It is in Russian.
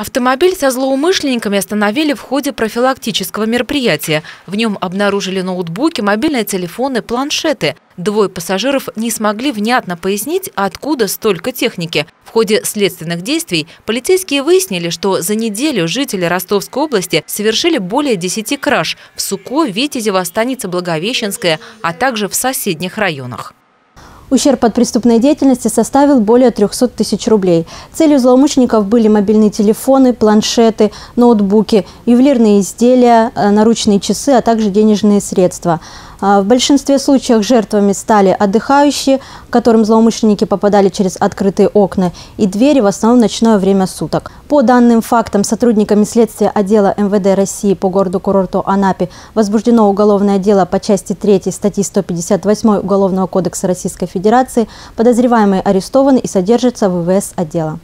Автомобиль со злоумышленниками остановили в ходе профилактического мероприятия. В нем обнаружили ноутбуки, мобильные телефоны, планшеты. Двое пассажиров не смогли внятно пояснить, откуда столько техники. В ходе следственных действий полицейские выяснили, что за неделю жители Ростовской области совершили более 10 краж в Суко, Витязево, станице Благовещенская, а также в соседних районах. Ущерб от преступной деятельности составил более 300 тысяч рублей. Целью злоумышленников были мобильные телефоны, планшеты, ноутбуки, ювелирные изделия, э, наручные часы, а также денежные средства. А, в большинстве случаев жертвами стали отдыхающие, которым злоумышленники попадали через открытые окна и двери в основном в ночное время суток. По данным фактам, сотрудниками следствия отдела МВД России по городу-курорту Анапе возбуждено уголовное дело по части 3 статьи 158 Уголовного кодекса Российской Федерации. Подозреваемые арестованы и содержатся в ВВС отдела.